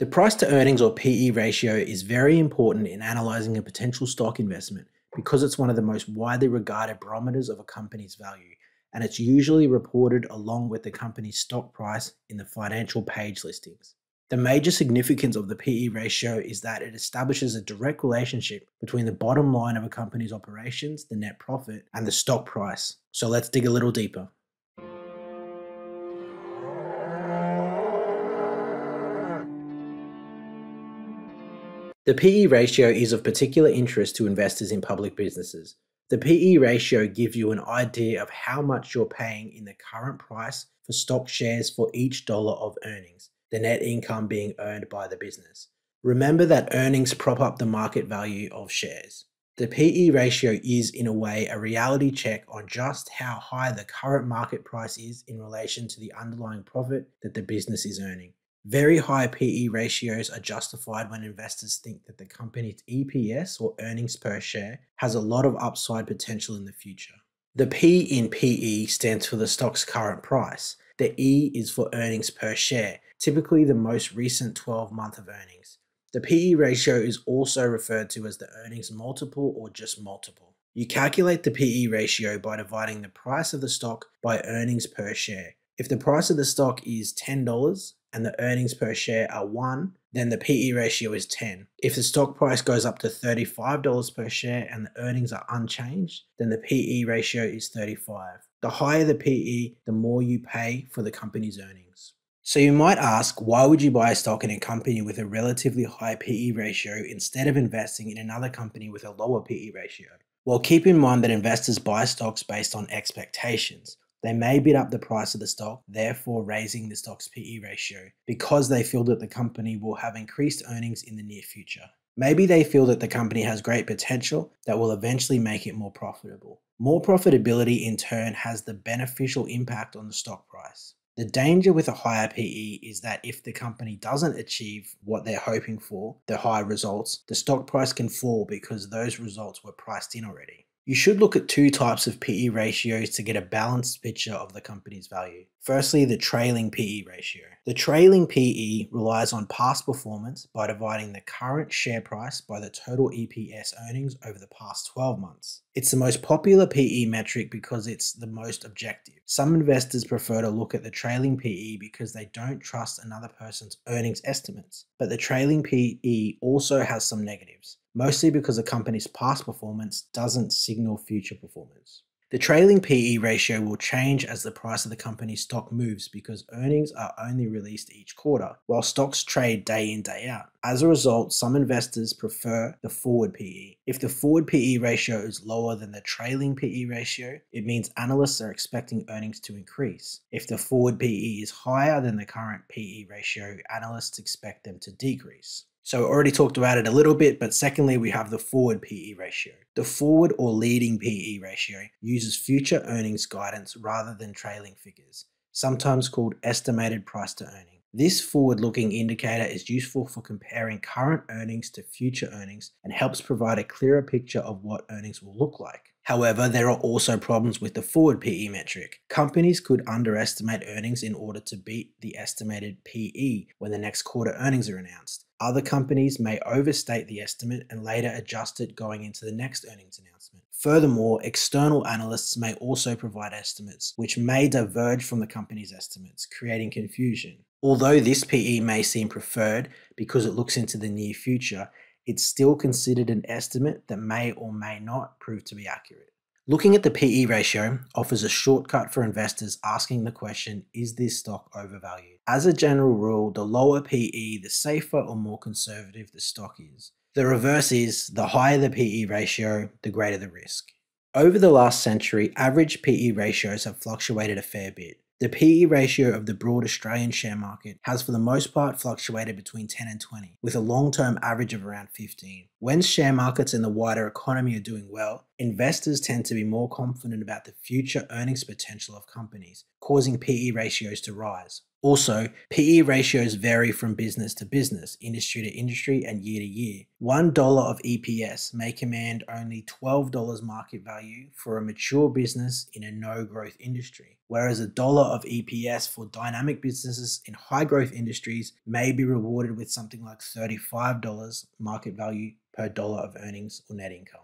The price to earnings or PE ratio is very important in analyzing a potential stock investment because it's one of the most widely regarded barometers of a company's value, and it's usually reported along with the company's stock price in the financial page listings. The major significance of the PE ratio is that it establishes a direct relationship between the bottom line of a company's operations, the net profit, and the stock price. So let's dig a little deeper. The PE ratio is of particular interest to investors in public businesses. The PE ratio gives you an idea of how much you're paying in the current price for stock shares for each dollar of earnings the net income being earned by the business. Remember that earnings prop up the market value of shares. The PE ratio is, in a way, a reality check on just how high the current market price is in relation to the underlying profit that the business is earning. Very high PE ratios are justified when investors think that the company's EPS or earnings per share has a lot of upside potential in the future. The P in PE stands for the stock's current price. The E is for earnings per share, typically the most recent 12 month of earnings. The PE ratio is also referred to as the earnings multiple or just multiple. You calculate the PE ratio by dividing the price of the stock by earnings per share. If the price of the stock is $10 and the earnings per share are 1, then the PE ratio is 10. If the stock price goes up to $35 per share and the earnings are unchanged, then the PE ratio is 35. The higher the PE, the more you pay for the company's earnings. So you might ask, why would you buy a stock in a company with a relatively high PE ratio instead of investing in another company with a lower PE ratio? Well, keep in mind that investors buy stocks based on expectations. They may bid up the price of the stock, therefore raising the stock's PE ratio, because they feel that the company will have increased earnings in the near future. Maybe they feel that the company has great potential that will eventually make it more profitable. More profitability in turn has the beneficial impact on the stock price. The danger with a higher PE is that if the company doesn't achieve what they're hoping for, the high results, the stock price can fall because those results were priced in already. You should look at two types of PE ratios to get a balanced picture of the company's value. Firstly, the trailing PE ratio. The trailing PE relies on past performance by dividing the current share price by the total EPS earnings over the past 12 months. It's the most popular PE metric because it's the most objective. Some investors prefer to look at the trailing PE because they don't trust another person's earnings estimates. But the trailing PE also has some negatives mostly because a company's past performance doesn't signal future performance. The trailing PE ratio will change as the price of the company's stock moves because earnings are only released each quarter, while stocks trade day in, day out. As a result, some investors prefer the forward PE. If the forward PE ratio is lower than the trailing PE ratio, it means analysts are expecting earnings to increase. If the forward PE is higher than the current PE ratio, analysts expect them to decrease. So already talked about it a little bit, but secondly, we have the forward PE ratio. The forward or leading PE ratio uses future earnings guidance rather than trailing figures, sometimes called estimated price to earning. This forward looking indicator is useful for comparing current earnings to future earnings and helps provide a clearer picture of what earnings will look like. However, there are also problems with the forward PE metric. Companies could underestimate earnings in order to beat the estimated PE when the next quarter earnings are announced. Other companies may overstate the estimate and later adjust it going into the next earnings announcement. Furthermore, external analysts may also provide estimates, which may diverge from the company's estimates, creating confusion. Although this PE may seem preferred because it looks into the near future, it's still considered an estimate that may or may not prove to be accurate. Looking at the PE ratio offers a shortcut for investors asking the question is this stock overvalued? As a general rule, the lower PE, the safer or more conservative the stock is. The reverse is the higher the PE ratio, the greater the risk. Over the last century, average PE ratios have fluctuated a fair bit. The PE ratio of the broad Australian share market has for the most part fluctuated between 10 and 20, with a long term average of around 15. When share markets and the wider economy are doing well, investors tend to be more confident about the future earnings potential of companies, causing PE ratios to rise. Also, PE ratios vary from business to business, industry to industry, and year to year. $1 of EPS may command only $12 market value for a mature business in a no growth industry, whereas a dollar of EPS for dynamic businesses in high growth industries may be rewarded with something like $35 market value per dollar of earnings or net income.